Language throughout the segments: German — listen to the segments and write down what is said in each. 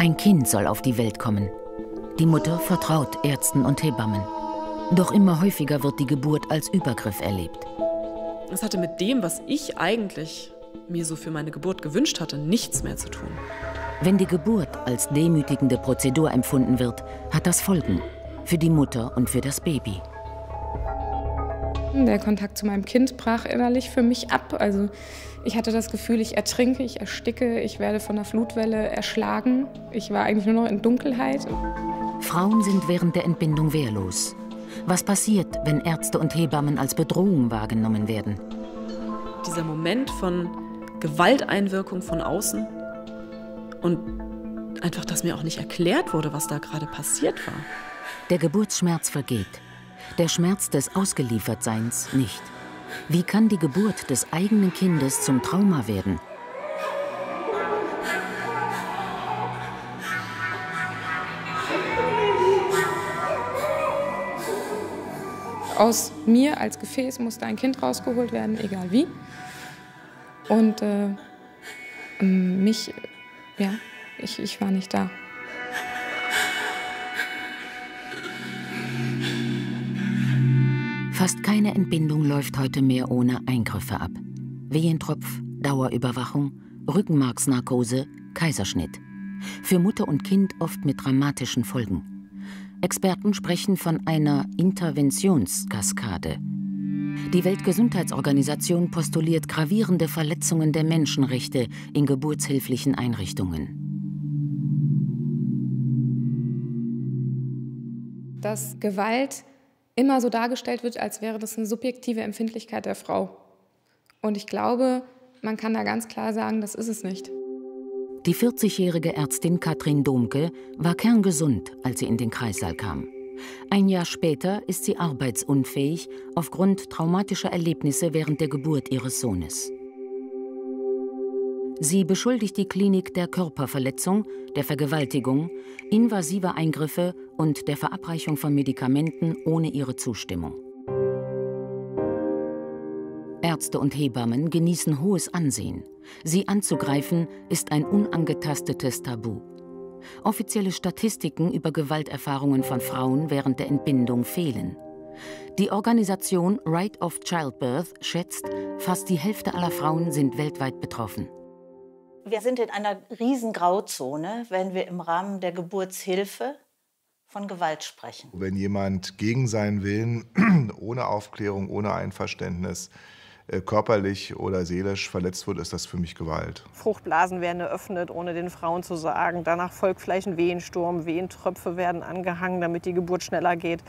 Ein Kind soll auf die Welt kommen. Die Mutter vertraut Ärzten und Hebammen. Doch immer häufiger wird die Geburt als Übergriff erlebt. Es hatte mit dem, was ich eigentlich mir so für meine Geburt gewünscht hatte, nichts mehr zu tun. Wenn die Geburt als demütigende Prozedur empfunden wird, hat das Folgen für die Mutter und für das Baby. Der Kontakt zu meinem Kind brach innerlich für mich ab. Also ich hatte das Gefühl, ich ertrinke, ich ersticke, ich werde von der Flutwelle erschlagen. Ich war eigentlich nur noch in Dunkelheit. Frauen sind während der Entbindung wehrlos. Was passiert, wenn Ärzte und Hebammen als Bedrohung wahrgenommen werden? Dieser Moment von Gewalteinwirkung von außen und einfach, dass mir auch nicht erklärt wurde, was da gerade passiert war. Der Geburtsschmerz vergeht, der Schmerz des Ausgeliefertseins nicht. Wie kann die Geburt des eigenen Kindes zum Trauma werden? Aus mir als Gefäß musste ein Kind rausgeholt werden, egal wie. Und äh, mich, ja, ich, ich war nicht da. Fast keine Entbindung läuft heute mehr ohne Eingriffe ab. Wehentropf, Dauerüberwachung, Rückenmarksnarkose, Kaiserschnitt. Für Mutter und Kind oft mit dramatischen Folgen. Experten sprechen von einer Interventionskaskade. Die Weltgesundheitsorganisation postuliert gravierende Verletzungen der Menschenrechte in geburtshilflichen Einrichtungen. Dass Gewalt immer so dargestellt wird, als wäre das eine subjektive Empfindlichkeit der Frau. Und ich glaube, man kann da ganz klar sagen, das ist es nicht. Die 40-jährige Ärztin Katrin Domke war kerngesund, als sie in den Kreissaal kam. Ein Jahr später ist sie arbeitsunfähig aufgrund traumatischer Erlebnisse während der Geburt ihres Sohnes. Sie beschuldigt die Klinik der Körperverletzung, der Vergewaltigung, invasiver Eingriffe und der Verabreichung von Medikamenten ohne ihre Zustimmung. Ärzte und Hebammen genießen hohes Ansehen. Sie anzugreifen ist ein unangetastetes Tabu. Offizielle Statistiken über Gewalterfahrungen von Frauen während der Entbindung fehlen. Die Organisation Right of Childbirth schätzt, fast die Hälfte aller Frauen sind weltweit betroffen. Wir sind in einer riesen Grauzone, wenn wir im Rahmen der Geburtshilfe von Gewalt sprechen. Wenn jemand gegen seinen Willen, ohne Aufklärung, ohne Einverständnis, äh, körperlich oder seelisch verletzt wird, ist das für mich Gewalt. Fruchtblasen werden eröffnet, ohne den Frauen zu sagen. Danach folgt vielleicht ein Wehensturm. Wehentröpfe werden angehangen, damit die Geburt schneller geht.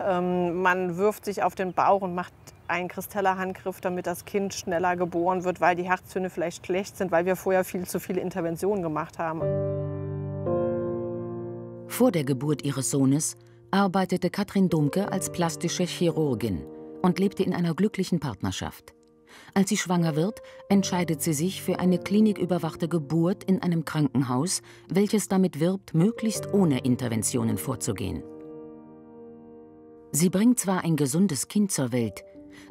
Ähm, man wirft sich auf den Bauch und macht einen Kristellerhandgriff, damit das Kind schneller geboren wird, weil die Herztöne vielleicht schlecht sind, weil wir vorher viel zu viele Interventionen gemacht haben. Vor der Geburt ihres Sohnes arbeitete Katrin Dumke als plastische Chirurgin und lebte in einer glücklichen Partnerschaft. Als sie schwanger wird, entscheidet sie sich für eine kliniküberwachte Geburt in einem Krankenhaus, welches damit wirbt, möglichst ohne Interventionen vorzugehen. Sie bringt zwar ein gesundes Kind zur Welt,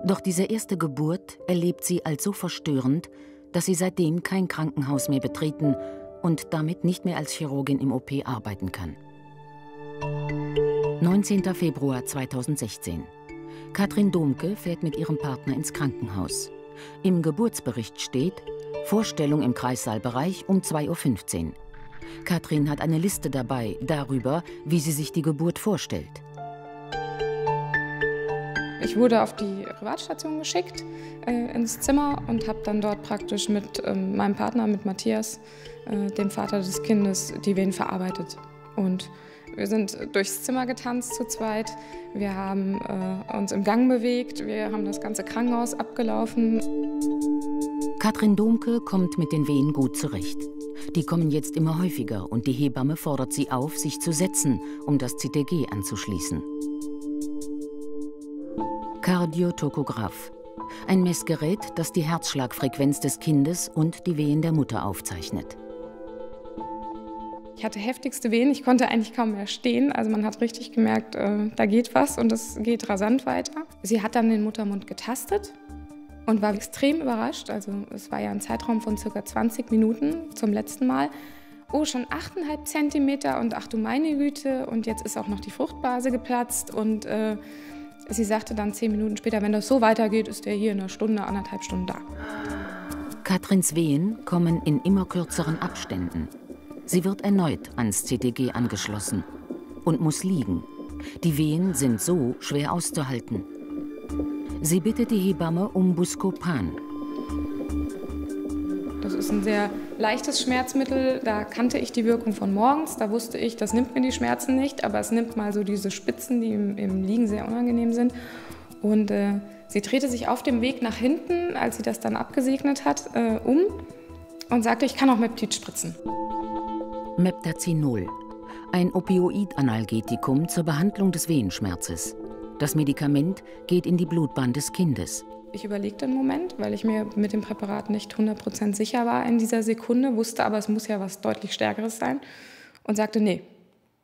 doch diese erste Geburt erlebt sie als so verstörend, dass sie seitdem kein Krankenhaus mehr betreten und damit nicht mehr als Chirurgin im OP arbeiten kann. 19. Februar 2016. Katrin Domke fährt mit ihrem Partner ins Krankenhaus. Im Geburtsbericht steht Vorstellung im Kreissaalbereich um 2.15 Uhr. Katrin hat eine Liste dabei darüber, wie sie sich die Geburt vorstellt. Ich wurde auf die Privatstation geschickt, äh, ins Zimmer und habe dann dort praktisch mit ähm, meinem Partner, mit Matthias, äh, dem Vater des Kindes, die Wehen verarbeitet. Und wir sind durchs Zimmer getanzt zu zweit. Wir haben äh, uns im Gang bewegt. Wir haben das ganze Krankenhaus abgelaufen. Katrin Domke kommt mit den Wehen gut zurecht. Die kommen jetzt immer häufiger und die Hebamme fordert sie auf, sich zu setzen, um das CTG anzuschließen. Kardiotokograph. Ein Messgerät, das die Herzschlagfrequenz des Kindes und die Wehen der Mutter aufzeichnet. Ich hatte heftigste Wehen, ich konnte eigentlich kaum mehr stehen. Also man hat richtig gemerkt, äh, da geht was und es geht rasant weiter. Sie hat dann den Muttermund getastet und war extrem überrascht. Also es war ja ein Zeitraum von circa 20 Minuten zum letzten Mal. oh, schon 8,5 Zentimeter und ach du meine Güte und jetzt ist auch noch die Fruchtblase geplatzt und äh, sie sagte dann zehn Minuten später, wenn das so weitergeht, ist er hier in einer Stunde, anderthalb Stunden da. Katrins Wehen kommen in immer kürzeren Abständen. Sie wird erneut ans CTG angeschlossen und muss liegen. Die Wehen sind so schwer auszuhalten. Sie bittet die Hebamme um Buscopan, das ist ein sehr leichtes Schmerzmittel. Da kannte ich die Wirkung von morgens. Da wusste ich, das nimmt mir die Schmerzen nicht, aber es nimmt mal so diese Spitzen, die im, im Liegen sehr unangenehm sind. Und äh, sie drehte sich auf dem Weg nach hinten, als sie das dann abgesegnet hat, äh, um und sagte, ich kann auch Meptid spritzen. Meptazinol, ein Opioid-Analgetikum zur Behandlung des Wehenschmerzes. Das Medikament geht in die Blutbahn des Kindes. Ich überlegte einen Moment, weil ich mir mit dem Präparat nicht 100% sicher war in dieser Sekunde, wusste aber, es muss ja was deutlich Stärkeres sein und sagte, nee.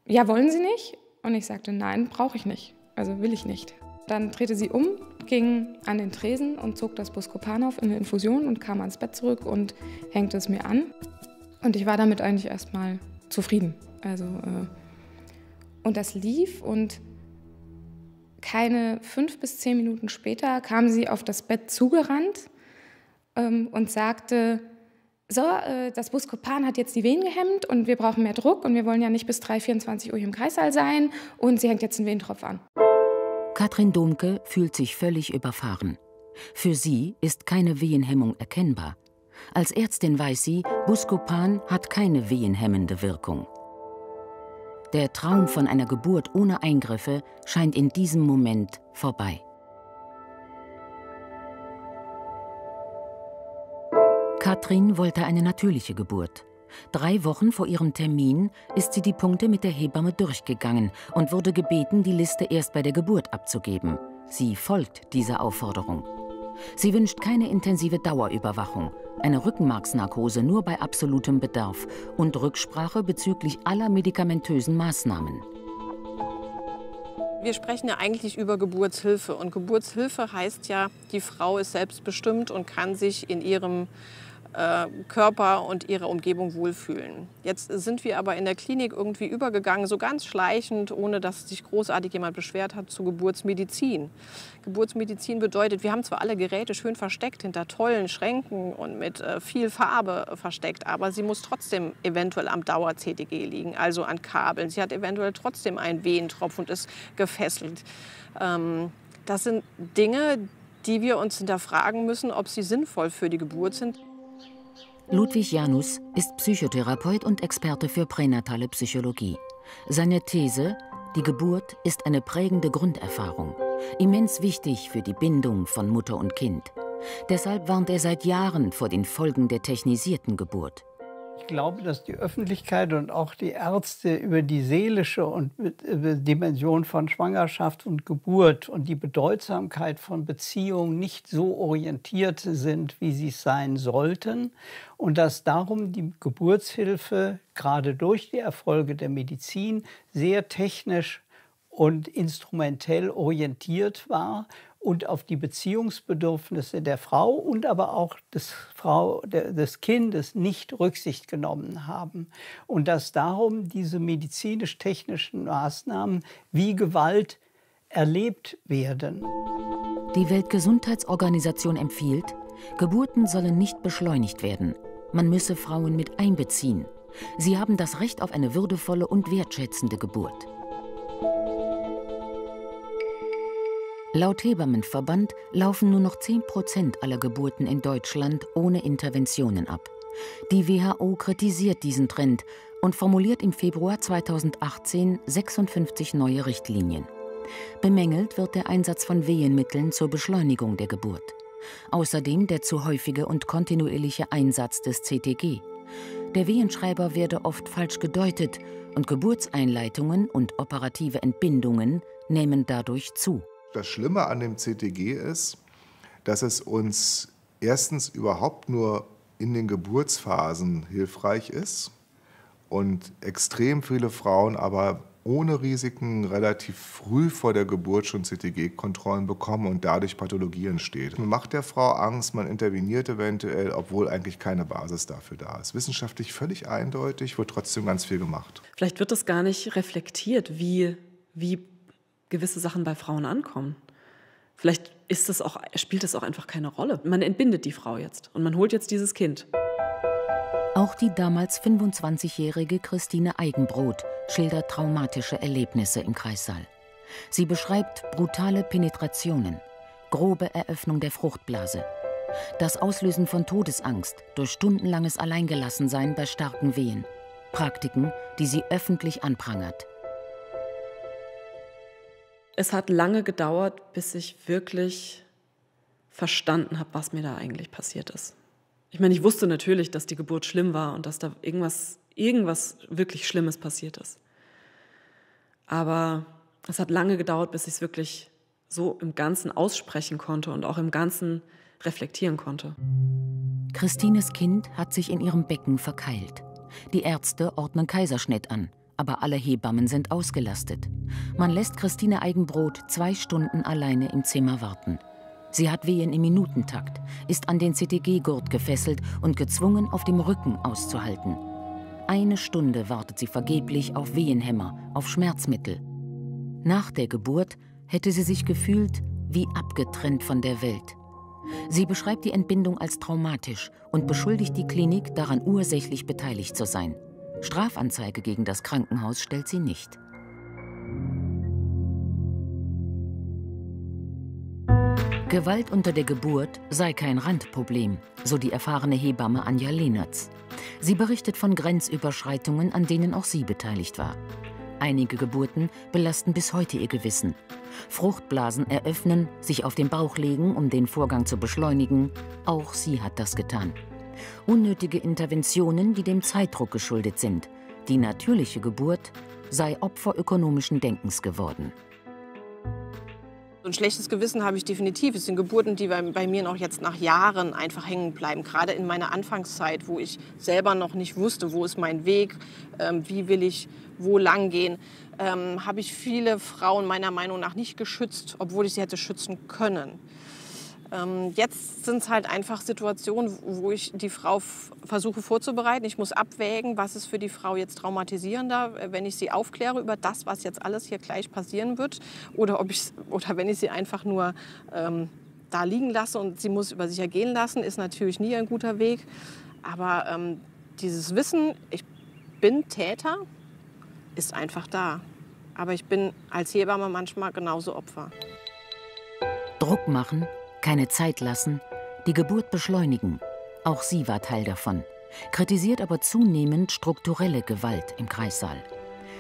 Ja, wollen Sie nicht? Und ich sagte, nein, brauche ich nicht. Also will ich nicht. Dann drehte sie um, ging an den Tresen und zog das Buscopan auf in eine Infusion und kam ans Bett zurück und hängte es mir an. Und ich war damit eigentlich erstmal zufrieden. Also, äh, und das lief und keine fünf bis zehn Minuten später kam sie auf das Bett zugerannt ähm, und sagte, so, äh, das Buscopan hat jetzt die Venen gehemmt und wir brauchen mehr Druck und wir wollen ja nicht bis 3, 24 Uhr im Kreissaal sein und sie hängt jetzt einen Venentropf an. Katrin Domke fühlt sich völlig überfahren. Für sie ist keine Wehenhemmung erkennbar. Als Ärztin weiß sie, Buscopan hat keine wehenhemmende Wirkung. Der Traum von einer Geburt ohne Eingriffe scheint in diesem Moment vorbei. Katrin wollte eine natürliche Geburt. Drei Wochen vor ihrem Termin ist sie die Punkte mit der Hebamme durchgegangen und wurde gebeten, die Liste erst bei der Geburt abzugeben. Sie folgt dieser Aufforderung. Sie wünscht keine intensive Dauerüberwachung, eine Rückenmarksnarkose nur bei absolutem Bedarf und Rücksprache bezüglich aller medikamentösen Maßnahmen. Wir sprechen ja eigentlich über Geburtshilfe und Geburtshilfe heißt ja, die Frau ist selbstbestimmt und kann sich in ihrem äh, Körper und ihre Umgebung wohlfühlen. Jetzt sind wir aber in der Klinik irgendwie übergegangen, so ganz schleichend, ohne dass sich großartig jemand beschwert hat, zu Geburtsmedizin. Geburtsmedizin bedeutet, wir haben zwar alle Geräte schön versteckt hinter tollen Schränken und mit äh, viel Farbe versteckt, aber sie muss trotzdem eventuell am Dauer-CTG liegen, also an Kabeln. Sie hat eventuell trotzdem einen Wehentropf und ist gefesselt. Ähm, das sind Dinge, die wir uns hinterfragen müssen, ob sie sinnvoll für die Geburt sind. Ludwig Janus ist Psychotherapeut und Experte für pränatale Psychologie. Seine These, die Geburt ist eine prägende Grunderfahrung, immens wichtig für die Bindung von Mutter und Kind. Deshalb warnt er seit Jahren vor den Folgen der technisierten Geburt. Ich glaube, dass die Öffentlichkeit und auch die Ärzte über die seelische und Dimension von Schwangerschaft und Geburt und die Bedeutsamkeit von Beziehungen nicht so orientiert sind, wie sie es sein sollten. Und dass darum die Geburtshilfe gerade durch die Erfolge der Medizin sehr technisch und instrumentell orientiert war und auf die Beziehungsbedürfnisse der Frau und aber auch des, Frau, des Kindes nicht Rücksicht genommen haben. Und dass darum diese medizinisch-technischen Maßnahmen wie Gewalt erlebt werden. Die Weltgesundheitsorganisation empfiehlt, Geburten sollen nicht beschleunigt werden. Man müsse Frauen mit einbeziehen. Sie haben das Recht auf eine würdevolle und wertschätzende Geburt. Laut Hebammenverband laufen nur noch 10 Prozent aller Geburten in Deutschland ohne Interventionen ab. Die WHO kritisiert diesen Trend und formuliert im Februar 2018 56 neue Richtlinien. Bemängelt wird der Einsatz von Wehenmitteln zur Beschleunigung der Geburt. Außerdem der zu häufige und kontinuierliche Einsatz des CTG. Der Wehenschreiber werde oft falsch gedeutet und Geburtseinleitungen und operative Entbindungen nehmen dadurch zu. Das Schlimme an dem CTG ist, dass es uns erstens überhaupt nur in den Geburtsphasen hilfreich ist und extrem viele Frauen aber ohne Risiken relativ früh vor der Geburt schon CTG-Kontrollen bekommen und dadurch Pathologie entsteht. Man macht der Frau Angst, man interveniert eventuell, obwohl eigentlich keine Basis dafür da ist. Wissenschaftlich völlig eindeutig, wird trotzdem ganz viel gemacht. Vielleicht wird das gar nicht reflektiert, wie, wie gewisse Sachen bei Frauen ankommen. Vielleicht ist das auch, spielt das auch einfach keine Rolle. Man entbindet die Frau jetzt und man holt jetzt dieses Kind. Auch die damals 25-jährige Christine Eigenbrot schildert traumatische Erlebnisse im Kreissaal. Sie beschreibt brutale Penetrationen, grobe Eröffnung der Fruchtblase, das Auslösen von Todesangst durch stundenlanges Alleingelassensein bei starken Wehen, Praktiken, die sie öffentlich anprangert. Es hat lange gedauert, bis ich wirklich verstanden habe, was mir da eigentlich passiert ist. Ich meine, ich wusste natürlich, dass die Geburt schlimm war und dass da irgendwas, irgendwas wirklich Schlimmes passiert ist. Aber es hat lange gedauert, bis ich es wirklich so im Ganzen aussprechen konnte und auch im Ganzen reflektieren konnte. Christines Kind hat sich in ihrem Becken verkeilt. Die Ärzte ordnen Kaiserschnitt an, aber alle Hebammen sind ausgelastet. Man lässt Christine Eigenbrot zwei Stunden alleine im Zimmer warten. Sie hat Wehen im Minutentakt, ist an den CTG-Gurt gefesselt und gezwungen, auf dem Rücken auszuhalten. Eine Stunde wartet sie vergeblich auf Wehenhämmer, auf Schmerzmittel. Nach der Geburt hätte sie sich gefühlt wie abgetrennt von der Welt. Sie beschreibt die Entbindung als traumatisch und beschuldigt die Klinik, daran ursächlich beteiligt zu sein. Strafanzeige gegen das Krankenhaus stellt sie nicht. Gewalt unter der Geburt sei kein Randproblem, so die erfahrene Hebamme Anja Lehnertz. Sie berichtet von Grenzüberschreitungen, an denen auch sie beteiligt war. Einige Geburten belasten bis heute ihr Gewissen. Fruchtblasen eröffnen, sich auf den Bauch legen, um den Vorgang zu beschleunigen. Auch sie hat das getan. Unnötige Interventionen, die dem Zeitdruck geschuldet sind. Die natürliche Geburt sei Opfer ökonomischen Denkens geworden. Ein schlechtes Gewissen habe ich definitiv. Es sind Geburten, die bei, bei, mir noch jetzt nach Jahren einfach hängen bleiben. Gerade in meiner Anfangszeit, wo ich selber noch nicht wusste, wo ist mein Weg, ähm, wie will ich wo lang gehen, ähm, habe ich viele Frauen meiner Meinung nach nicht geschützt, obwohl ich sie hätte schützen können. Ähm, jetzt sind es halt einfach Situationen, wo ich die Frau versuche vorzubereiten. Ich muss abwägen, was ist für die Frau jetzt traumatisierender, wenn ich sie aufkläre über das, was jetzt alles hier gleich passieren wird, oder, ob oder wenn ich sie einfach nur ähm, da liegen lasse und sie muss über sich ergehen lassen, ist natürlich nie ein guter Weg. Aber ähm, dieses Wissen, ich bin Täter, ist einfach da. Aber ich bin als Hebamme manchmal genauso Opfer. Druck machen keine Zeit lassen, die Geburt beschleunigen. Auch sie war Teil davon, kritisiert aber zunehmend strukturelle Gewalt im Kreissaal.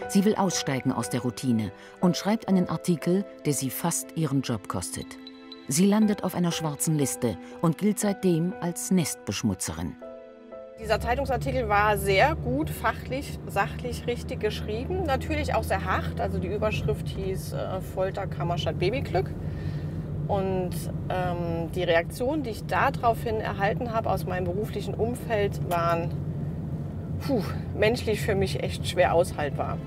Sie will aussteigen aus der Routine und schreibt einen Artikel, der sie fast ihren Job kostet. Sie landet auf einer schwarzen Liste und gilt seitdem als Nestbeschmutzerin. Dieser Zeitungsartikel war sehr gut, fachlich, sachlich richtig geschrieben. Natürlich auch sehr hart. Also die Überschrift hieß äh, Folterkammer statt Babyglück. Und ähm, die Reaktionen, die ich daraufhin erhalten habe aus meinem beruflichen Umfeld, waren puh, menschlich für mich echt schwer aushaltbar.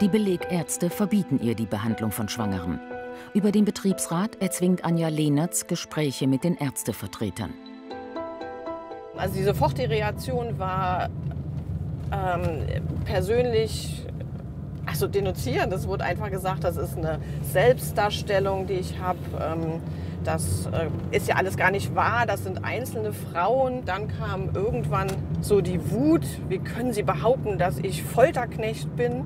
Die Belegärzte verbieten ihr die Behandlung von Schwangeren. Über den Betriebsrat erzwingt Anja Lehnertz Gespräche mit den Ärztevertretern. Also die sofortige Reaktion war ähm, persönlich also denunzieren, das wurde einfach gesagt, das ist eine Selbstdarstellung, die ich habe. Ähm, das äh, ist ja alles gar nicht wahr, das sind einzelne Frauen. Dann kam irgendwann so die Wut, wie können Sie behaupten, dass ich Folterknecht bin?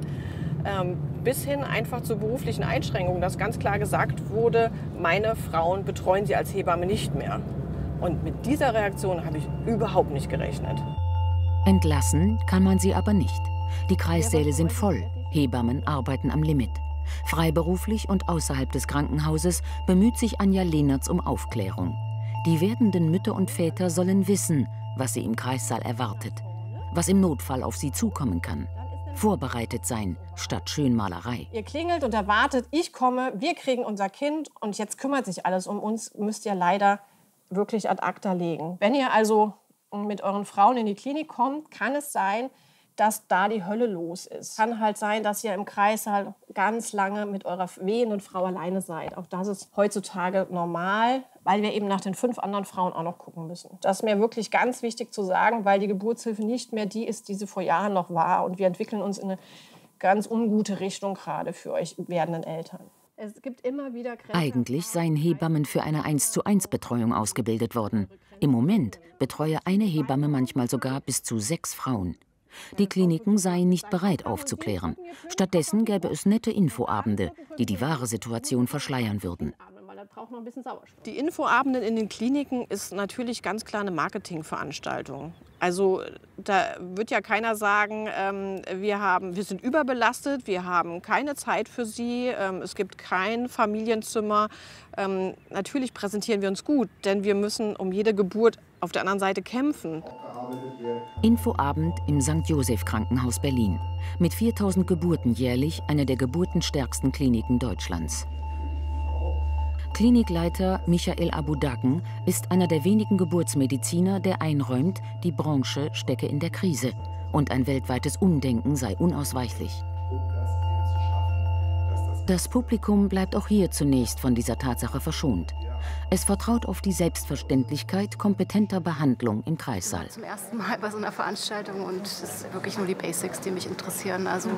Ähm, bis hin einfach zu beruflichen Einschränkungen, dass ganz klar gesagt wurde, meine Frauen betreuen Sie als Hebamme nicht mehr. Und mit dieser Reaktion habe ich überhaupt nicht gerechnet. Entlassen kann man sie aber nicht. Die Kreissäle sind voll. Hebammen arbeiten am Limit. Freiberuflich und außerhalb des Krankenhauses bemüht sich Anja Lehnertz um Aufklärung. Die werdenden Mütter und Väter sollen wissen, was sie im Kreissaal erwartet, was im Notfall auf sie zukommen kann. Vorbereitet sein statt Schönmalerei. Ihr klingelt und erwartet, ich komme, wir kriegen unser Kind und jetzt kümmert sich alles um uns, müsst ihr leider wirklich ad acta legen. Wenn ihr also mit euren Frauen in die Klinik kommt, kann es sein, dass da die Hölle los ist. Kann halt sein, dass ihr im Kreis halt ganz lange mit eurer wehenden Frau alleine seid. Auch das ist heutzutage normal, weil wir eben nach den fünf anderen Frauen auch noch gucken müssen. Das ist mir wirklich ganz wichtig zu sagen, weil die Geburtshilfe nicht mehr die ist, die sie vor Jahren noch war. Und wir entwickeln uns in eine ganz ungute Richtung gerade für euch werdenden Eltern. Es gibt immer wieder Eigentlich seien Hebammen für eine 1 zu 1 Betreuung ausgebildet worden. Im Moment betreue eine Hebamme manchmal sogar bis zu sechs Frauen. Die Kliniken seien nicht bereit aufzuklären. Stattdessen gäbe es nette Infoabende, die die wahre Situation verschleiern würden. Die Infoabende in den Kliniken ist natürlich ganz klar eine Marketingveranstaltung. Also da wird ja keiner sagen, ähm, wir, haben, wir sind überbelastet, wir haben keine Zeit für Sie, ähm, es gibt kein Familienzimmer. Ähm, natürlich präsentieren wir uns gut, denn wir müssen um jede Geburt auf der anderen Seite kämpfen. Infoabend im St. Joseph Krankenhaus Berlin. Mit 4000 Geburten jährlich eine der geburtenstärksten Kliniken Deutschlands. Klinikleiter Michael Abudaken ist einer der wenigen Geburtsmediziner, der einräumt, die Branche stecke in der Krise und ein weltweites Umdenken sei unausweichlich. Das Publikum bleibt auch hier zunächst von dieser Tatsache verschont. Es vertraut auf die Selbstverständlichkeit kompetenter Behandlung im Kreissaal. Zum ersten Mal bei so einer Veranstaltung und es sind wirklich nur die Basics, die mich interessieren. Also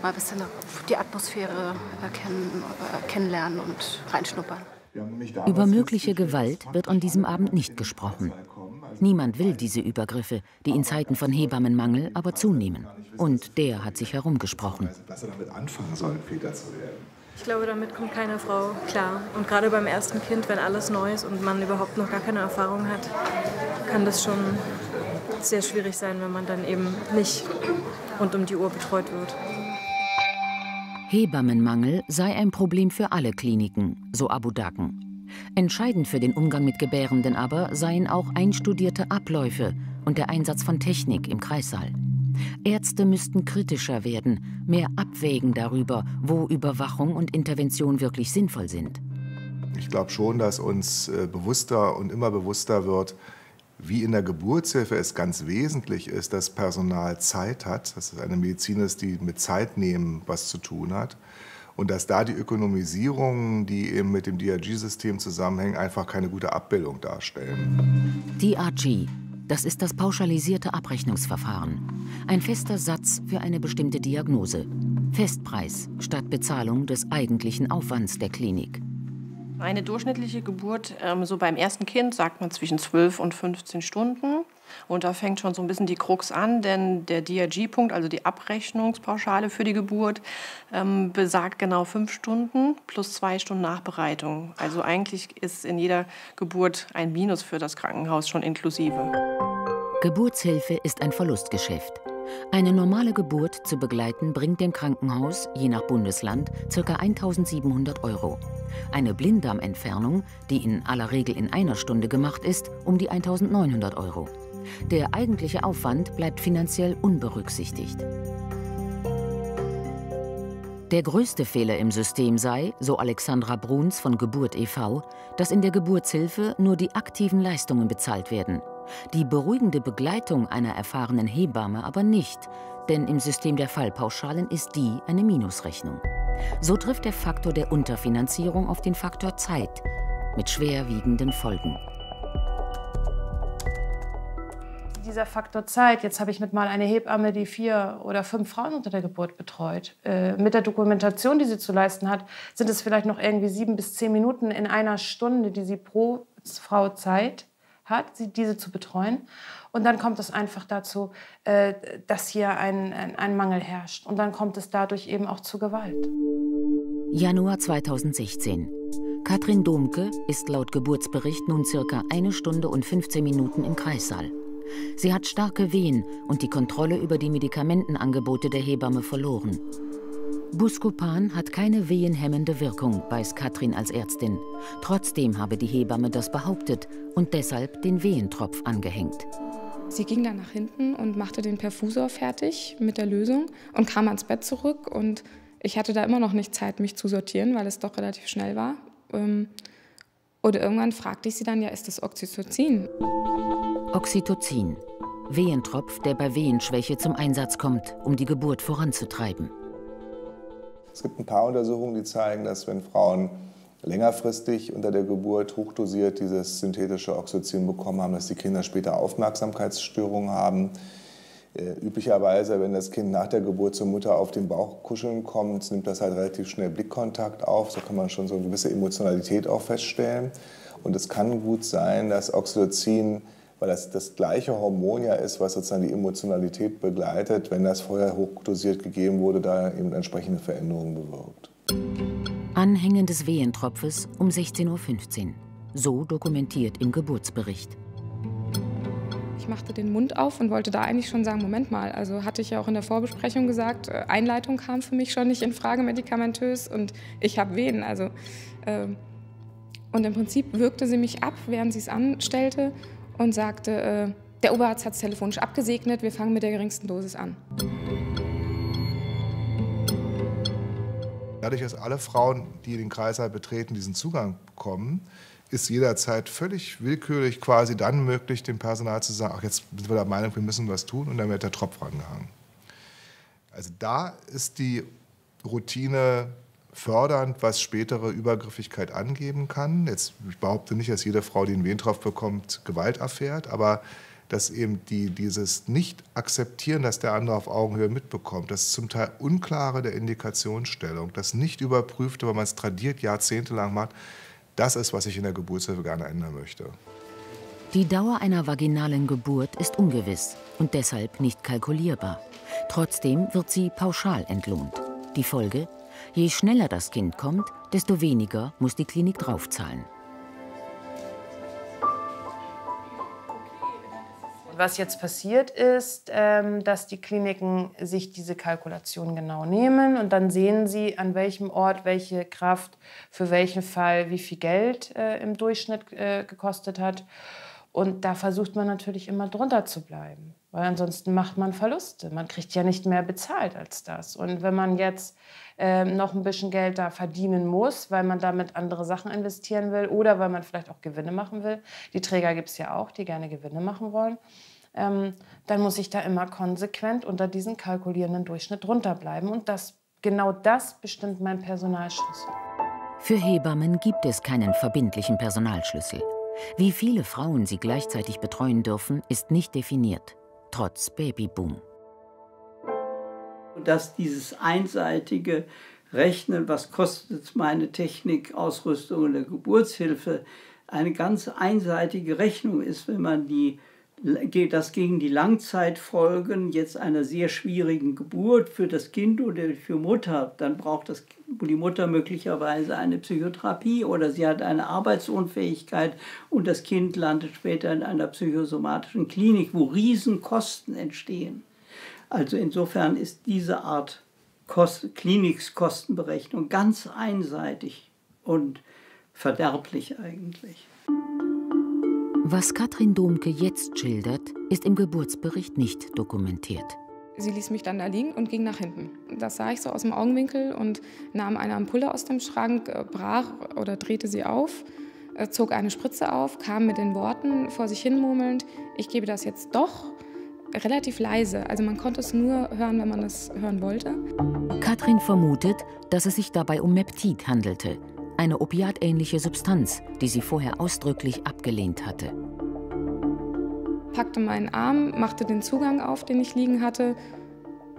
mal ein bisschen die Atmosphäre erkennen, äh, kennenlernen und reinschnuppern. Über mögliche Gewalt wird an diesem Abend nicht gesprochen. Niemand will diese Übergriffe, die in Zeiten von Hebammenmangel aber zunehmen. Und der hat sich herumgesprochen. Was er damit anfangen soll, Väter zu werden. Ich glaube, damit kommt keine Frau klar. Und gerade beim ersten Kind, wenn alles neu ist und man überhaupt noch gar keine Erfahrung hat, kann das schon sehr schwierig sein, wenn man dann eben nicht rund um die Uhr betreut wird. Hebammenmangel sei ein Problem für alle Kliniken, so Abu Daken. Entscheidend für den Umgang mit Gebärenden aber seien auch einstudierte Abläufe und der Einsatz von Technik im Kreissaal. Ärzte müssten kritischer werden, mehr abwägen darüber, wo Überwachung und Intervention wirklich sinnvoll sind. Ich glaube schon, dass uns äh, bewusster und immer bewusster wird, wie in der Geburtshilfe es ganz wesentlich ist, dass Personal Zeit hat, dass es eine Medizin ist, die mit Zeit nehmen was zu tun hat. Und dass da die Ökonomisierungen, die eben mit dem DRG-System zusammenhängen, einfach keine gute Abbildung darstellen. DRG, das ist das pauschalisierte Abrechnungsverfahren. Ein fester Satz für eine bestimmte Diagnose. Festpreis statt Bezahlung des eigentlichen Aufwands der Klinik. Eine durchschnittliche Geburt, ähm, so beim ersten Kind, sagt man zwischen 12 und 15 Stunden. Und da fängt schon so ein bisschen die Krux an, denn der DRG-Punkt, also die Abrechnungspauschale für die Geburt, ähm, besagt genau fünf Stunden plus zwei Stunden Nachbereitung. Also eigentlich ist in jeder Geburt ein Minus für das Krankenhaus schon inklusive. Geburtshilfe ist ein Verlustgeschäft. Eine normale Geburt zu begleiten bringt dem Krankenhaus, je nach Bundesland, ca. 1700 Euro. Eine Blinddarmentfernung, die in aller Regel in einer Stunde gemacht ist, um die 1900 Euro. Der eigentliche Aufwand bleibt finanziell unberücksichtigt. Der größte Fehler im System sei, so Alexandra Bruns von Geburt e.V., dass in der Geburtshilfe nur die aktiven Leistungen bezahlt werden. Die beruhigende Begleitung einer erfahrenen Hebamme aber nicht, denn im System der Fallpauschalen ist die eine Minusrechnung. So trifft der Faktor der Unterfinanzierung auf den Faktor Zeit mit schwerwiegenden Folgen. Dieser Faktor Zeit, jetzt habe ich mit mal eine Hebamme, die vier oder fünf Frauen unter der Geburt betreut. Äh, mit der Dokumentation, die sie zu leisten hat, sind es vielleicht noch irgendwie sieben bis zehn Minuten in einer Stunde, die sie pro Frau Zeit hat, diese zu betreuen. Und dann kommt es einfach dazu, äh, dass hier ein, ein, ein Mangel herrscht. Und dann kommt es dadurch eben auch zu Gewalt. Januar 2016. Katrin Domke ist laut Geburtsbericht nun circa eine Stunde und 15 Minuten im Kreissaal. Sie hat starke Wehen und die Kontrolle über die Medikamentenangebote der Hebamme verloren. Buscopan hat keine wehenhemmende Wirkung, weiß Katrin als Ärztin. Trotzdem habe die Hebamme das behauptet und deshalb den Wehentropf angehängt. Sie ging dann nach hinten und machte den Perfusor fertig mit der Lösung und kam ans Bett zurück. Und ich hatte da immer noch nicht Zeit, mich zu sortieren, weil es doch relativ schnell war. Ähm, und irgendwann fragte ich sie dann, ja, ist das Oxytocin? Oxytocin, Wehentropf, der bei Wehenschwäche zum Einsatz kommt, um die Geburt voranzutreiben. Es gibt ein paar Untersuchungen, die zeigen, dass wenn Frauen längerfristig unter der Geburt hochdosiert dieses synthetische Oxytocin bekommen haben, dass die Kinder später Aufmerksamkeitsstörungen haben. Äh, üblicherweise, wenn das Kind nach der Geburt zur Mutter auf den Bauch kuscheln kommt, nimmt das halt relativ schnell Blickkontakt auf. So kann man schon so eine gewisse Emotionalität auch feststellen. Und es kann gut sein, dass Oxytocin weil das das gleiche Hormon ja ist, was sozusagen die Emotionalität begleitet, wenn das vorher hochdosiert gegeben wurde, da eben entsprechende Veränderungen bewirkt. Anhängen des Wehentropfes um 16.15 Uhr. So dokumentiert im Geburtsbericht. Ich machte den Mund auf und wollte da eigentlich schon sagen, Moment mal, also hatte ich ja auch in der Vorbesprechung gesagt, äh, Einleitung kam für mich schon nicht in Frage medikamentös und ich habe Wehen. Also, äh, und im Prinzip wirkte sie mich ab, während sie es anstellte und sagte, äh, der Oberarzt hat es telefonisch abgesegnet, wir fangen mit der geringsten Dosis an. Dadurch, dass alle Frauen, die den Kreißsaal betreten, diesen Zugang bekommen, ist jederzeit völlig willkürlich quasi dann möglich, dem Personal zu sagen, ach, jetzt sind wir der Meinung, wir müssen was tun und dann wird der Tropf rangehangen. Also da ist die Routine fördernd, was spätere Übergriffigkeit angeben kann. Jetzt, ich behaupte nicht, dass jede Frau, die einen Wehentropf bekommt, Gewalt erfährt, aber dass eben die, dieses Nicht-Akzeptieren, dass der andere auf Augenhöhe mitbekommt, das zum Teil Unklare der Indikationsstellung, das nicht überprüfte, weil man es tradiert jahrzehntelang macht, das ist, was ich in der Geburtshilfe gerne ändern möchte. Die Dauer einer vaginalen Geburt ist ungewiss und deshalb nicht kalkulierbar. Trotzdem wird sie pauschal entlohnt. Die Folge? Je schneller das Kind kommt, desto weniger muss die Klinik draufzahlen. Was jetzt passiert ist, ähm, dass die Kliniken sich diese Kalkulation genau nehmen und dann sehen sie, an welchem Ort welche Kraft für welchen Fall wie viel Geld äh, im Durchschnitt äh, gekostet hat. Und da versucht man natürlich immer drunter zu bleiben, weil ansonsten macht man Verluste. Man kriegt ja nicht mehr bezahlt als das. Und wenn man jetzt äh, noch ein bisschen Geld da verdienen muss, weil man damit andere Sachen investieren will oder weil man vielleicht auch Gewinne machen will, die Träger gibt es ja auch, die gerne Gewinne machen wollen, ähm, dann muss ich da immer konsequent unter diesen kalkulierenden Durchschnitt drunter bleiben. Und das, genau das bestimmt mein Personalschlüssel. Für Hebammen gibt es keinen verbindlichen Personalschlüssel. Wie viele Frauen sie gleichzeitig betreuen dürfen, ist nicht definiert, trotz Babyboom. Dass dieses einseitige Rechnen, was kostet meine Technik, Ausrüstung oder Geburtshilfe, eine ganz einseitige Rechnung ist, wenn man die das gegen die Langzeitfolgen jetzt einer sehr schwierigen Geburt für das Kind oder für Mutter, dann braucht das, die Mutter möglicherweise eine Psychotherapie oder sie hat eine Arbeitsunfähigkeit und das Kind landet später in einer psychosomatischen Klinik, wo Riesenkosten entstehen. Also insofern ist diese Art Kost Klinikskostenberechnung ganz einseitig und verderblich eigentlich. Was Katrin Domke jetzt schildert, ist im Geburtsbericht nicht dokumentiert. Sie ließ mich dann da liegen und ging nach hinten. Das sah ich so aus dem Augenwinkel und nahm eine Ampulle aus dem Schrank, äh, brach oder drehte sie auf, äh, zog eine Spritze auf, kam mit den Worten vor sich hin murmelnd, ich gebe das jetzt doch, relativ leise. Also man konnte es nur hören, wenn man das hören wollte. Katrin vermutet, dass es sich dabei um Meptid handelte, eine opiatähnliche Substanz, die sie vorher ausdrücklich abgelehnt hatte. Packte meinen Arm, machte den Zugang auf, den ich liegen hatte,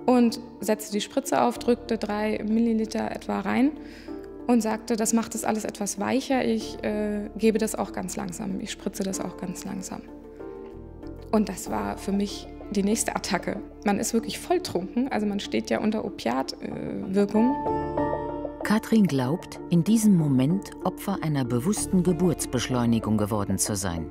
und setzte die Spritze auf, drückte drei Milliliter etwa rein und sagte, das macht es alles etwas weicher, ich äh, gebe das auch ganz langsam, ich spritze das auch ganz langsam. Und das war für mich die nächste Attacke. Man ist wirklich volltrunken, also man steht ja unter Opiatwirkung. Äh, Katrin glaubt, in diesem Moment Opfer einer bewussten Geburtsbeschleunigung geworden zu sein.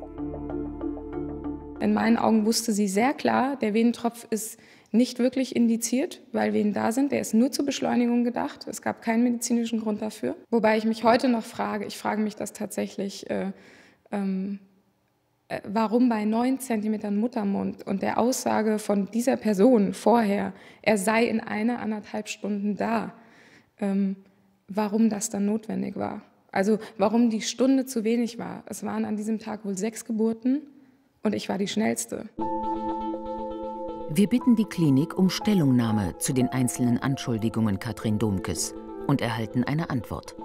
In meinen Augen wusste sie sehr klar, der Venentropf ist nicht wirklich indiziert, weil Venen da sind. Der ist nur zur Beschleunigung gedacht. Es gab keinen medizinischen Grund dafür. Wobei ich mich heute noch frage, ich frage mich das tatsächlich, äh, ähm, äh, warum bei 9 cm Muttermund und der Aussage von dieser Person vorher, er sei in einer, anderthalb Stunden da, ähm, warum das dann notwendig war. Also warum die Stunde zu wenig war. Es waren an diesem Tag wohl sechs Geburten und ich war die schnellste. Wir bitten die Klinik um Stellungnahme zu den einzelnen Anschuldigungen Katrin Domkes und erhalten eine Antwort.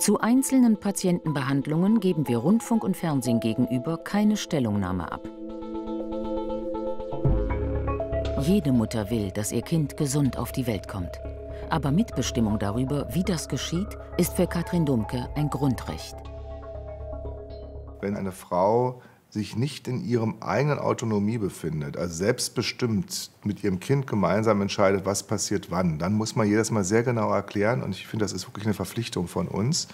Zu einzelnen Patientenbehandlungen geben wir Rundfunk und Fernsehen gegenüber keine Stellungnahme ab. Jede Mutter will, dass ihr Kind gesund auf die Welt kommt. Aber Mitbestimmung darüber, wie das geschieht, ist für Katrin Dumke ein Grundrecht. Wenn eine Frau sich nicht in ihrem eigenen Autonomie befindet, also selbstbestimmt mit ihrem Kind gemeinsam entscheidet, was passiert wann, dann muss man jedes Mal sehr genau erklären, und ich finde, das ist wirklich eine Verpflichtung von uns,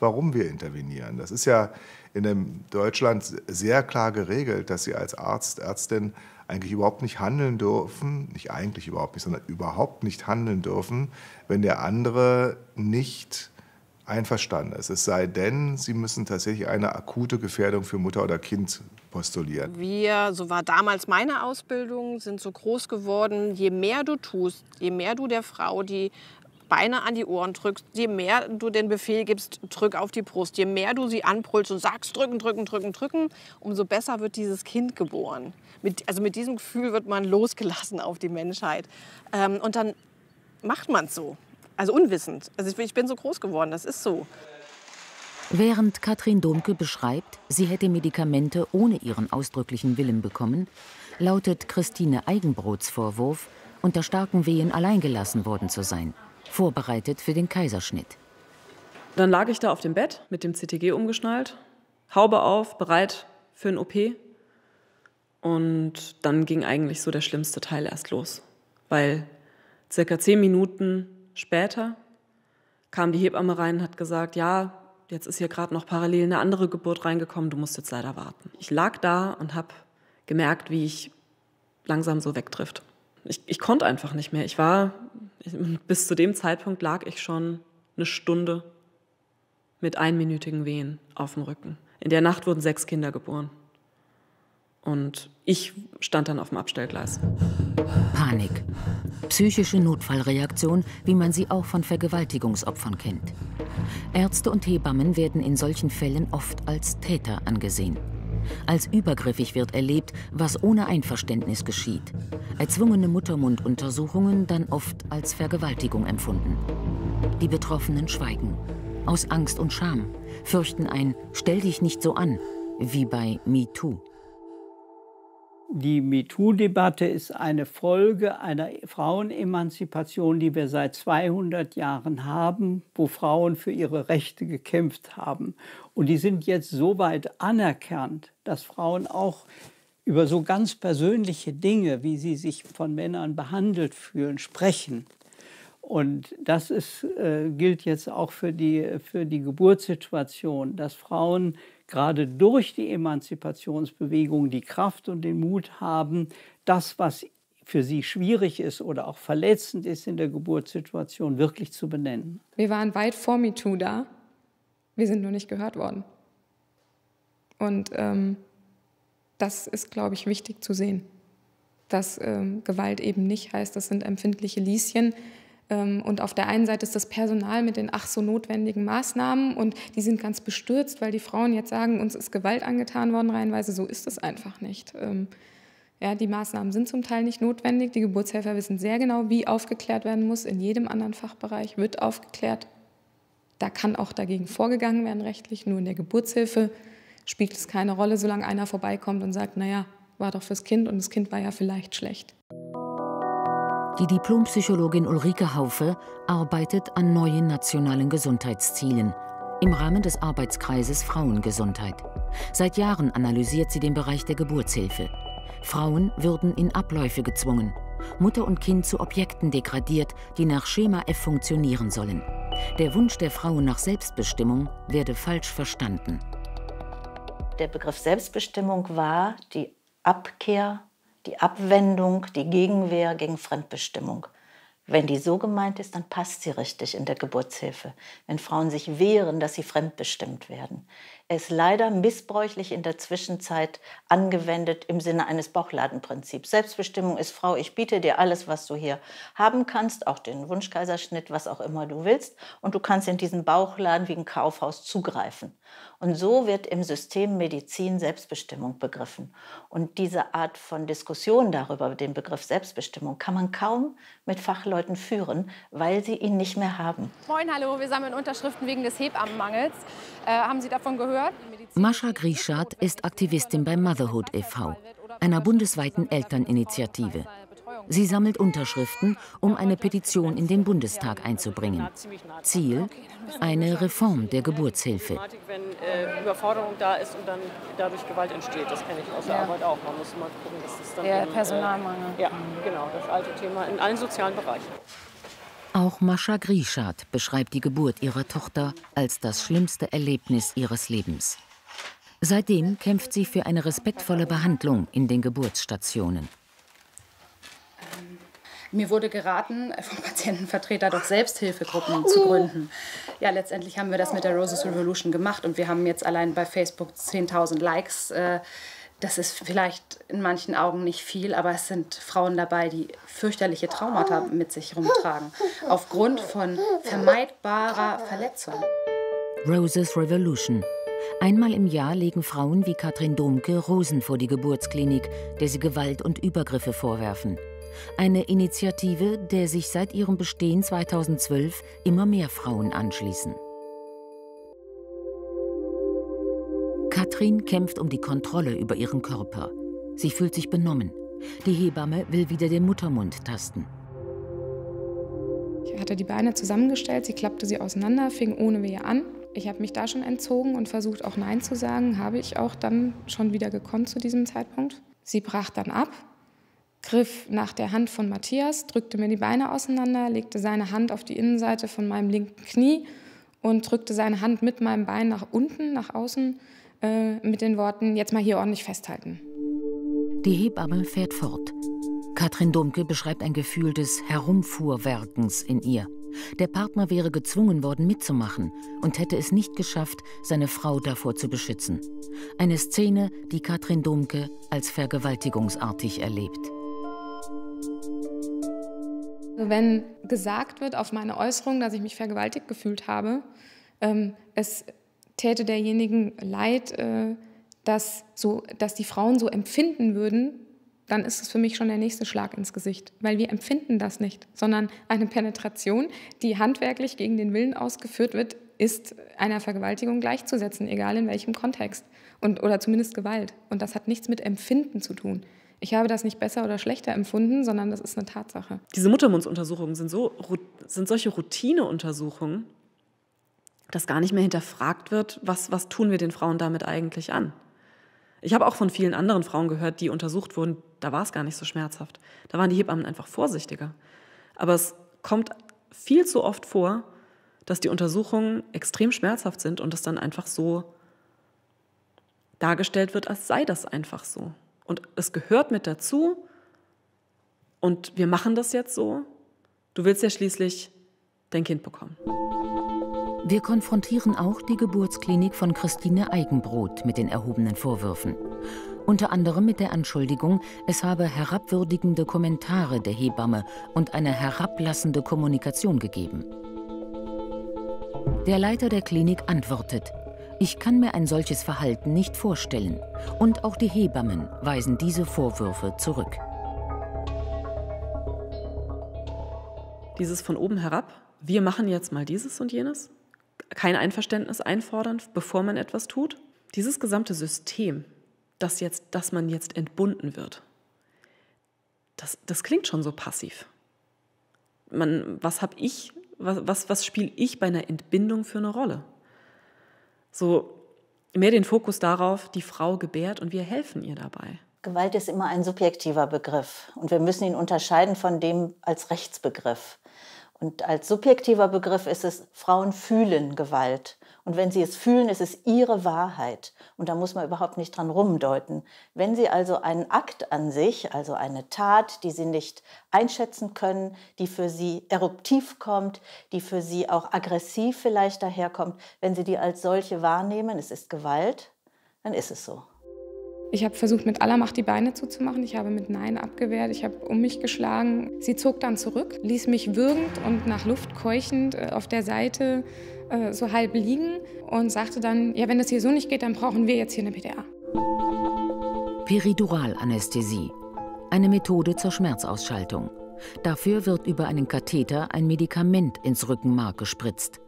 warum wir intervenieren. Das ist ja in Deutschland sehr klar geregelt, dass Sie als Arzt, Ärztin eigentlich überhaupt nicht handeln dürfen, nicht eigentlich überhaupt nicht, sondern überhaupt nicht handeln dürfen, wenn der andere nicht einverstanden ist. Es sei denn, sie müssen tatsächlich eine akute Gefährdung für Mutter oder Kind postulieren. Wir, so war damals meine Ausbildung, sind so groß geworden, je mehr du tust, je mehr du der Frau die Beine an die Ohren drückst, je mehr du den Befehl gibst, drück auf die Brust, je mehr du sie anbrüllst und sagst, drücken, drücken, drücken, drücken, umso besser wird dieses Kind geboren. Mit, also mit diesem Gefühl wird man losgelassen auf die Menschheit. Ähm, und dann macht man es so. Also unwissend. Also ich, ich bin so groß geworden, das ist so. Während Katrin Domke beschreibt, sie hätte Medikamente ohne ihren ausdrücklichen Willen bekommen, lautet Christine Eigenbrots Vorwurf, unter starken Wehen alleingelassen worden zu sein vorbereitet für den Kaiserschnitt. Dann lag ich da auf dem Bett mit dem CTG umgeschnallt, Haube auf, bereit für ein OP. Und dann ging eigentlich so der schlimmste Teil erst los, weil circa zehn Minuten später kam die Hebamme rein und hat gesagt, ja, jetzt ist hier gerade noch parallel eine andere Geburt reingekommen, du musst jetzt leider warten. Ich lag da und habe gemerkt, wie ich langsam so wegtrifft. Ich, ich konnte einfach nicht mehr. Ich war bis zu dem Zeitpunkt lag ich schon eine Stunde mit einminütigen Wehen auf dem Rücken. In der Nacht wurden sechs Kinder geboren. Und ich stand dann auf dem Abstellgleis. Panik. Psychische Notfallreaktion, wie man sie auch von Vergewaltigungsopfern kennt. Ärzte und Hebammen werden in solchen Fällen oft als Täter angesehen. Als übergriffig wird erlebt, was ohne Einverständnis geschieht. Erzwungene Muttermunduntersuchungen dann oft als Vergewaltigung empfunden. Die Betroffenen schweigen. Aus Angst und Scham fürchten ein Stell dich nicht so an, wie bei MeToo. Die MeToo-Debatte ist eine Folge einer Frauenemanzipation, die wir seit 200 Jahren haben, wo Frauen für ihre Rechte gekämpft haben. Und die sind jetzt so weit anerkannt, dass Frauen auch über so ganz persönliche Dinge, wie sie sich von Männern behandelt fühlen, sprechen. Und das ist, äh, gilt jetzt auch für die, für die Geburtssituation, dass Frauen gerade durch die Emanzipationsbewegung die Kraft und den Mut haben, das, was für sie schwierig ist oder auch verletzend ist in der Geburtssituation, wirklich zu benennen. Wir waren weit vor MeToo da. Wir sind nur nicht gehört worden. Und ähm, das ist, glaube ich, wichtig zu sehen. Dass ähm, Gewalt eben nicht heißt, das sind empfindliche Lieschen, und auf der einen Seite ist das Personal mit den ach so notwendigen Maßnahmen und die sind ganz bestürzt, weil die Frauen jetzt sagen, uns ist Gewalt angetan worden, reihenweise. So ist es einfach nicht. Ähm, ja, die Maßnahmen sind zum Teil nicht notwendig. Die Geburtshelfer wissen sehr genau, wie aufgeklärt werden muss. In jedem anderen Fachbereich wird aufgeklärt. Da kann auch dagegen vorgegangen werden rechtlich. Nur in der Geburtshilfe spielt es keine Rolle, solange einer vorbeikommt und sagt, naja, war doch fürs Kind und das Kind war ja vielleicht schlecht. Die Diplompsychologin Ulrike Haufe arbeitet an neuen nationalen Gesundheitszielen im Rahmen des Arbeitskreises Frauengesundheit. Seit Jahren analysiert sie den Bereich der Geburtshilfe. Frauen würden in Abläufe gezwungen, Mutter und Kind zu Objekten degradiert, die nach Schema F funktionieren sollen. Der Wunsch der Frauen nach Selbstbestimmung werde falsch verstanden. Der Begriff Selbstbestimmung war die Abkehr die Abwendung, die Gegenwehr gegen Fremdbestimmung. Wenn die so gemeint ist, dann passt sie richtig in der Geburtshilfe. Wenn Frauen sich wehren, dass sie fremdbestimmt werden. Ist leider missbräuchlich in der Zwischenzeit angewendet im Sinne eines Bauchladenprinzips. Selbstbestimmung ist Frau, ich biete dir alles, was du hier haben kannst, auch den Wunschkaiserschnitt, was auch immer du willst. Und du kannst in diesen Bauchladen wie ein Kaufhaus zugreifen. Und so wird im System Medizin Selbstbestimmung begriffen. Und diese Art von Diskussion darüber, den Begriff Selbstbestimmung, kann man kaum mit Fachleuten führen, weil sie ihn nicht mehr haben. Moin, hallo, wir sammeln Unterschriften wegen des Hebammenmangels. Äh, haben Sie davon gehört? Mascha Grieschardt ist Aktivistin bei Motherhood e.V., einer bundesweiten Elterninitiative. Sie sammelt Unterschriften, um eine Petition in den Bundestag einzubringen. Ziel? Eine Reform der Geburtshilfe. Wenn äh, Überforderung da ist und dann dadurch Gewalt entsteht, das kenne ich aus der Ja. Arbeit auch. Man muss mal gucken, dass das dann. Der eben, Personalmangel. Äh, ja, genau, das alte Thema in allen sozialen Bereichen. Auch Mascha Grieschardt beschreibt die Geburt ihrer Tochter als das schlimmste Erlebnis ihres Lebens. Seitdem kämpft sie für eine respektvolle Behandlung in den Geburtsstationen. Mir wurde geraten, vom Patientenvertreter doch Selbsthilfegruppen zu gründen. Ja, letztendlich haben wir das mit der Roses Revolution gemacht und wir haben jetzt allein bei Facebook 10.000 Likes. Äh, Das ist vielleicht in manchen Augen nicht viel, aber es sind Frauen dabei, die fürchterliche Traumata mit sich rumtragen, aufgrund von vermeidbarer Verletzung. Roses Revolution. Einmal im Jahr legen Frauen wie Katrin Domke Rosen vor die Geburtsklinik, der sie Gewalt und Übergriffe vorwerfen. Eine Initiative, der sich seit ihrem Bestehen 2012 immer mehr Frauen anschließen. Katrin kämpft um die Kontrolle über ihren Körper. Sie fühlt sich benommen. Die Hebamme will wieder den Muttermund tasten. Ich hatte die Beine zusammengestellt, sie klappte sie auseinander, fing ohne Wehe an. Ich habe mich da schon entzogen und versucht auch Nein zu sagen, habe ich auch dann schon wieder gekonnt zu diesem Zeitpunkt. Sie brach dann ab, griff nach der Hand von Matthias, drückte mir die Beine auseinander, legte seine Hand auf die Innenseite von meinem linken Knie und drückte seine Hand mit meinem Bein nach unten, nach außen, äh, mit den Worten, jetzt mal hier ordentlich festhalten. Die Hebamme fährt fort. Katrin Domke beschreibt ein Gefühl des Herumfuhrwerkens in ihr. Der Partner wäre gezwungen worden mitzumachen und hätte es nicht geschafft, seine Frau davor zu beschützen. Eine Szene, die Katrin Domke als vergewaltigungsartig erlebt. Wenn gesagt wird auf meine Äußerung, dass ich mich vergewaltigt gefühlt habe, ähm, es täte derjenigen leid, äh, dass, so, dass die Frauen so empfinden würden, dann ist es für mich schon der nächste Schlag ins Gesicht. Weil wir empfinden das nicht, sondern eine Penetration, die handwerklich gegen den Willen ausgeführt wird, ist einer Vergewaltigung gleichzusetzen, egal in welchem Kontext. Und, oder zumindest Gewalt. Und das hat nichts mit Empfinden zu tun. Ich habe das nicht besser oder schlechter empfunden, sondern das ist eine Tatsache. Diese Muttermundsuntersuchungen sind, so, sind solche Routineuntersuchungen, dass gar nicht mehr hinterfragt wird, was, was tun wir den Frauen damit eigentlich an. Ich habe auch von vielen anderen Frauen gehört, die untersucht wurden, da war es gar nicht so schmerzhaft. Da waren die Hebammen einfach vorsichtiger. Aber es kommt viel zu oft vor, dass die Untersuchungen extrem schmerzhaft sind und es dann einfach so dargestellt wird, als sei das einfach so. Und es gehört mit dazu und wir machen das jetzt so. Du willst ja schließlich dein Kind bekommen. Wir konfrontieren auch die Geburtsklinik von Christine Eigenbrot mit den erhobenen Vorwürfen. Unter anderem mit der Anschuldigung, es habe herabwürdigende Kommentare der Hebamme und eine herablassende Kommunikation gegeben. Der Leiter der Klinik antwortet, ich kann mir ein solches Verhalten nicht vorstellen. Und auch die Hebammen weisen diese Vorwürfe zurück. Dieses von oben herab, wir machen jetzt mal dieses und jenes, kein Einverständnis einfordern, bevor man etwas tut. Dieses gesamte System, dass, jetzt, dass man jetzt entbunden wird, das, das klingt schon so passiv. Man, was habe ich, was, was, was spiele ich bei einer Entbindung für eine Rolle? So mehr den Fokus darauf, die Frau gebärt und wir helfen ihr dabei. Gewalt ist immer ein subjektiver Begriff und wir müssen ihn unterscheiden von dem als Rechtsbegriff. Und als subjektiver Begriff ist es, Frauen fühlen Gewalt Und wenn Sie es fühlen, ist es Ihre Wahrheit. Und da muss man überhaupt nicht dran rumdeuten. Wenn Sie also einen Akt an sich, also eine Tat, die Sie nicht einschätzen können, die für Sie eruptiv kommt, die für Sie auch aggressiv vielleicht daherkommt, wenn Sie die als solche wahrnehmen, es ist Gewalt, dann ist es so. Ich habe versucht, mit aller Macht die Beine zuzumachen. Ich habe mit Nein abgewehrt. Ich habe um mich geschlagen. Sie zog dann zurück, ließ mich würgend und nach Luft keuchend äh, auf der Seite äh, so halb liegen und sagte dann, ja, wenn das hier so nicht geht, dann brauchen wir jetzt hier eine PDA. Periduralanästhesie. Eine Methode zur Schmerzausschaltung. Dafür wird über einen Katheter ein Medikament ins Rückenmark gespritzt.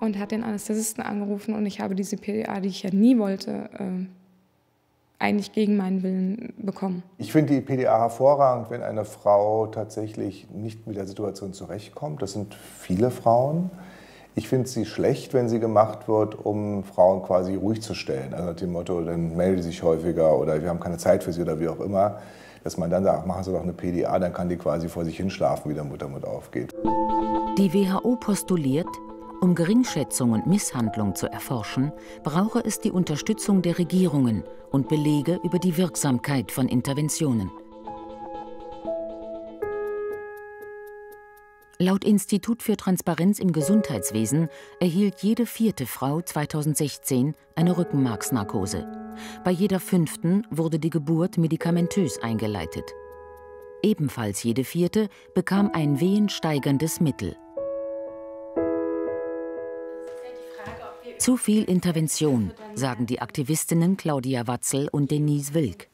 Und hat den Anästhesisten angerufen und ich habe diese PDA, die ich ja nie wollte, äh, eigentlich gegen meinen Willen bekommen. Ich finde die PDA hervorragend, wenn eine Frau tatsächlich nicht mit der Situation zurechtkommt. Das sind viele Frauen. Ich finde sie schlecht, wenn sie gemacht wird, um Frauen quasi ruhig zu stellen. Also nach dem Motto, dann melde sie sich häufiger oder wir haben keine Zeit für sie oder wie auch immer. Dass man dann sagt, machen Sie doch eine PDA, dann kann die quasi vor sich hinschlafen, wie der Muttermund aufgeht. Die WHO postuliert, um Geringschätzung und Misshandlung zu erforschen, brauche es die Unterstützung der Regierungen und Belege über die Wirksamkeit von Interventionen. Laut Institut für Transparenz im Gesundheitswesen erhielt jede vierte Frau 2016 eine Rückenmarksnarkose. Bei jeder fünften wurde die Geburt medikamentös eingeleitet. Ebenfalls jede vierte bekam ein wehensteigerndes Mittel. Zu viel Intervention, sagen die Aktivistinnen Claudia Watzel und Denise Wilk.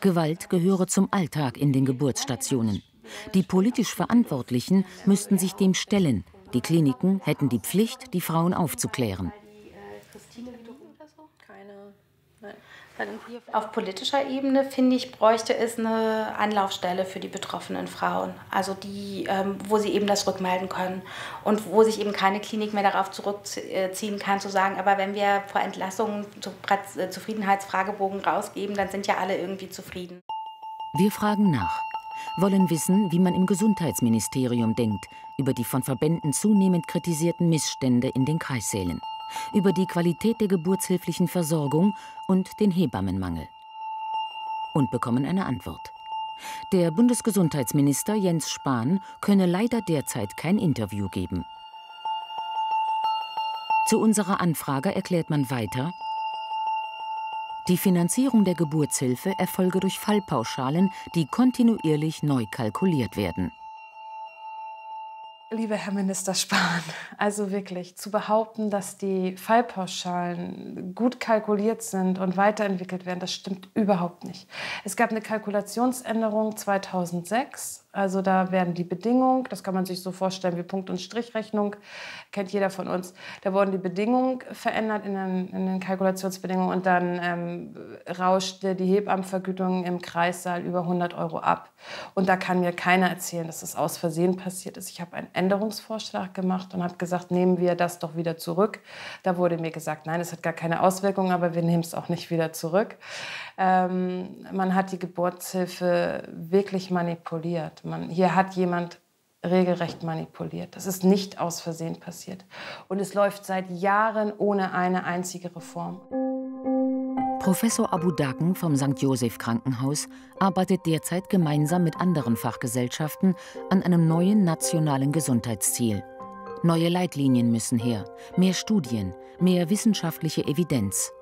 Gewalt gehöre zum Alltag in den Geburtsstationen. Die politisch Verantwortlichen müssten sich dem stellen. Die Kliniken hätten die Pflicht, die Frauen aufzuklären. Auf politischer Ebene, finde ich, bräuchte es eine Anlaufstelle für die betroffenen Frauen. Also die, ähm, wo sie eben das rückmelden können und wo sich eben keine Klinik mehr darauf zurückziehen kann, zu sagen, aber wenn wir vor Entlassungen äh, Zufriedenheitsfragebogen rausgeben, dann sind ja alle irgendwie zufrieden. Wir fragen nach, wollen wissen, wie man im Gesundheitsministerium denkt über die von Verbänden zunehmend kritisierten Missstände in den Kreissälen über die Qualität der geburtshilflichen Versorgung und den Hebammenmangel. Und bekommen eine Antwort. Der Bundesgesundheitsminister Jens Spahn könne leider derzeit kein Interview geben. Zu unserer Anfrage erklärt man weiter, die Finanzierung der Geburtshilfe erfolge durch Fallpauschalen, die kontinuierlich neu kalkuliert werden. Lieber Herr Minister Spahn, also wirklich zu behaupten, dass die Fallpauschalen gut kalkuliert sind und weiterentwickelt werden, das stimmt überhaupt nicht. Es gab eine Kalkulationsänderung 2006 also da werden die Bedingungen, das kann man sich so vorstellen wie Punkt- und Strichrechnung, kennt jeder von uns. Da wurden die Bedingungen verändert in den, in den Kalkulationsbedingungen und dann ähm, rauschte die Hebammenvergütung im Kreissaal über 100 Euro ab. Und da kann mir keiner erzählen, dass das aus Versehen passiert ist. Ich habe einen Änderungsvorschlag gemacht und habe gesagt, nehmen wir das doch wieder zurück. Da wurde mir gesagt, nein, es hat gar keine Auswirkungen, aber wir nehmen es auch nicht wieder zurück. Ähm, man hat die Geburtshilfe wirklich manipuliert. Man, hier hat jemand regelrecht manipuliert. Das ist nicht aus Versehen passiert. Und es läuft seit Jahren ohne eine einzige Reform. Professor Abu Daken vom St. Joseph Krankenhaus arbeitet derzeit gemeinsam mit anderen Fachgesellschaften an einem neuen nationalen Gesundheitsziel. Neue Leitlinien müssen her, mehr Studien, mehr wissenschaftliche Evidenz.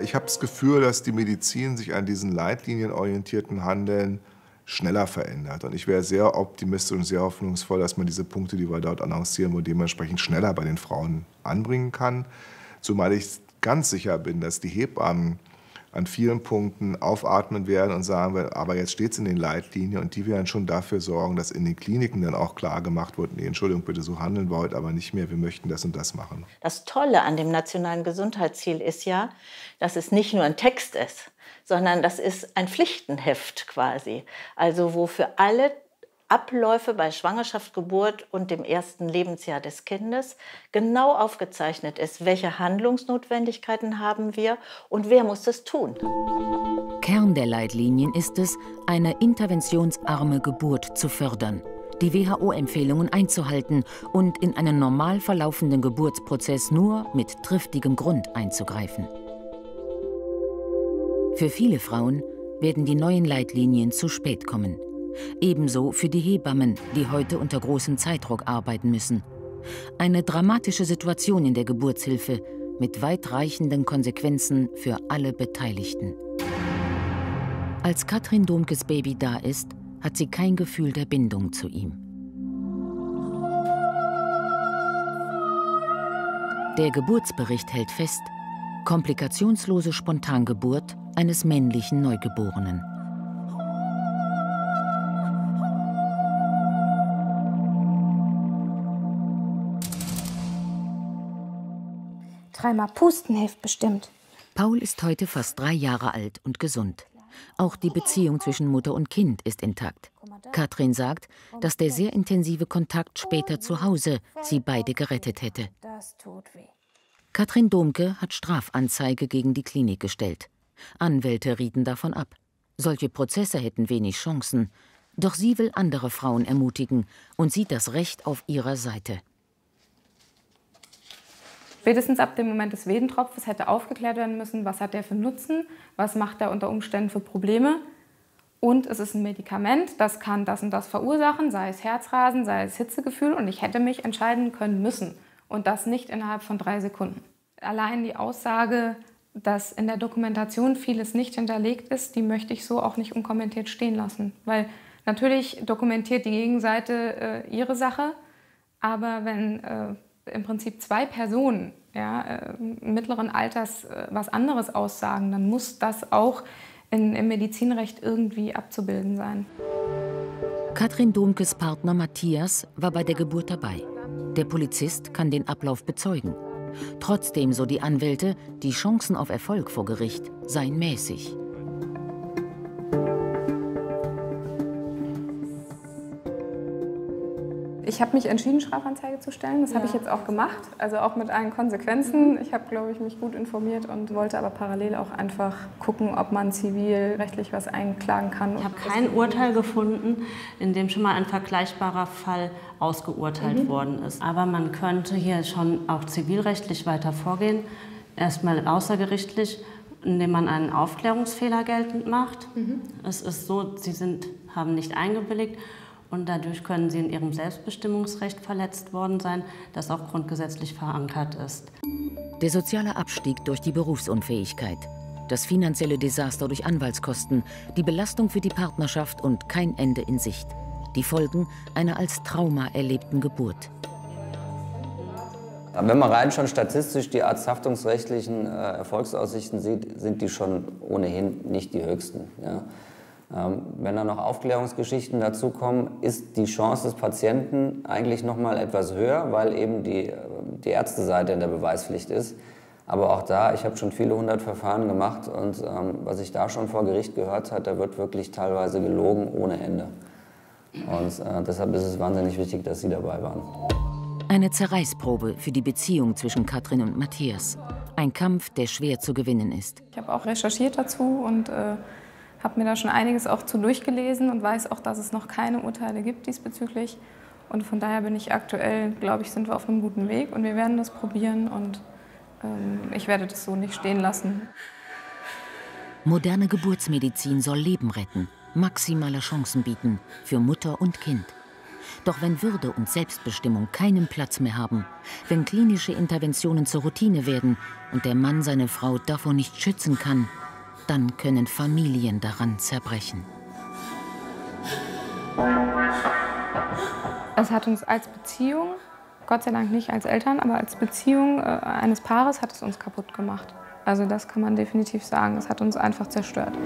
Ich habe das Gefühl, dass die Medizin sich an diesen leitlinienorientierten Handeln schneller verändert. Und ich wäre sehr optimistisch und sehr hoffnungsvoll, dass man diese Punkte, die wir dort annoncieren, wo dementsprechend schneller bei den Frauen anbringen kann. Zumal ich ganz sicher bin, dass die Hebammen an vielen Punkten aufatmen werden und sagen, aber jetzt steht es in den Leitlinien und die werden schon dafür sorgen, dass in den Kliniken dann auch klar gemacht wird, nee, Entschuldigung, bitte so handeln wir heute aber nicht mehr, wir möchten das und das machen. Das Tolle an dem nationalen Gesundheitsziel ist ja, dass es nicht nur ein Text ist, sondern das ist ein Pflichtenheft quasi. Also wo für alle Abläufe bei Schwangerschaft, Geburt und dem ersten Lebensjahr des Kindes genau aufgezeichnet ist, welche Handlungsnotwendigkeiten haben wir und wer muss das tun. Kern der Leitlinien ist es, eine interventionsarme Geburt zu fördern. die WHO-Empfehlungen einzuhalten und in einen normal verlaufenden Geburtsprozess nur mit triftigem Grund einzugreifen. Für viele Frauen werden die neuen Leitlinien zu spät kommen. Ebenso für die Hebammen, die heute unter großem Zeitdruck arbeiten müssen. Eine dramatische Situation in der Geburtshilfe mit weitreichenden Konsequenzen für alle Beteiligten. Als Katrin Domkes Baby da ist, hat sie kein Gefühl der Bindung zu ihm. Der Geburtsbericht hält fest, komplikationslose Spontangeburt eines männlichen Neugeborenen. Dreimal pusten hilft bestimmt. Paul ist heute fast drei Jahre alt und gesund. Auch die Beziehung zwischen Mutter und Kind ist intakt. Katrin sagt, dass der sehr intensive Kontakt später zu Hause sie beide gerettet hätte. Katrin Domke hat Strafanzeige gegen die Klinik gestellt. Anwälte rieten davon ab. Solche Prozesse hätten wenig Chancen. Doch sie will andere Frauen ermutigen und sieht das Recht auf ihrer Seite. Spätestens ab dem Moment des Wedentropfes hätte aufgeklärt werden müssen, was hat der für Nutzen, was macht er unter Umständen für Probleme. Und es ist ein Medikament, das kann das und das verursachen, sei es Herzrasen, sei es Hitzegefühl. Und ich hätte mich entscheiden können müssen. Und das nicht innerhalb von drei Sekunden. Allein die Aussage, dass in der Dokumentation vieles nicht hinterlegt ist, die möchte ich so auch nicht unkommentiert stehen lassen. Weil natürlich dokumentiert die Gegenseite äh, ihre Sache, aber wenn äh, im Prinzip zwei Personen ja, äh, mittleren Alters äh, was anderes aussagen, dann muss das auch in, im Medizinrecht irgendwie abzubilden sein. Katrin Domkes Partner Matthias war bei der Geburt dabei. Der Polizist kann den Ablauf bezeugen. Trotzdem, so die Anwälte, die Chancen auf Erfolg vor Gericht seien mäßig. Ich habe mich entschieden, Strafanzeige zu stellen. Das ja. habe ich jetzt auch gemacht, also auch mit allen Konsequenzen. Ich habe, glaube ich, mich gut informiert und wollte aber parallel auch einfach gucken, ob man zivilrechtlich was einklagen kann. Ich habe kein Urteil gefunden, in dem schon mal ein vergleichbarer Fall ausgeurteilt mhm. worden ist. Aber man könnte hier schon auch zivilrechtlich weiter vorgehen. Erstmal außergerichtlich, indem man einen Aufklärungsfehler geltend macht. Mhm. Es ist so, sie sind, haben nicht eingewilligt und dadurch können sie in ihrem Selbstbestimmungsrecht verletzt worden sein, das auch grundgesetzlich verankert ist. Der soziale Abstieg durch die Berufsunfähigkeit, das finanzielle Desaster durch Anwaltskosten, die Belastung für die Partnerschaft und kein Ende in Sicht. Die Folgen einer als Trauma erlebten Geburt. Wenn man rein schon statistisch die arzthaftungsrechtlichen äh, Erfolgsaussichten sieht, sind die schon ohnehin nicht die höchsten. Ja. Ähm, wenn da noch Aufklärungsgeschichten dazukommen, ist die Chance des Patienten eigentlich noch mal etwas höher, weil eben die, äh, die Ärzteseite in der Beweispflicht ist. Aber auch da, ich habe schon viele hundert Verfahren gemacht und ähm, was ich da schon vor Gericht gehört habe, da wird wirklich teilweise gelogen ohne Ende. Und äh, deshalb ist es wahnsinnig wichtig, dass Sie dabei waren. Eine Zerreißprobe für die Beziehung zwischen Katrin und Matthias. Ein Kampf, der schwer zu gewinnen ist. Ich habe auch recherchiert dazu und äh habe mir da schon einiges auch zu durchgelesen und weiß auch, dass es noch keine Urteile gibt diesbezüglich. Und von daher bin ich aktuell, glaube ich, sind wir auf einem guten Weg und wir werden das probieren und ähm, ich werde das so nicht stehen lassen. Moderne Geburtsmedizin soll Leben retten, maximale Chancen bieten für Mutter und Kind. Doch wenn Würde und Selbstbestimmung keinen Platz mehr haben, wenn klinische Interventionen zur Routine werden und der Mann seine Frau davor nicht schützen kann, dann können Familien daran zerbrechen. Es hat uns als Beziehung, Gott sei Dank nicht als Eltern, aber als Beziehung äh, eines Paares hat es uns kaputt gemacht. Also das kann man definitiv sagen. Es hat uns einfach zerstört.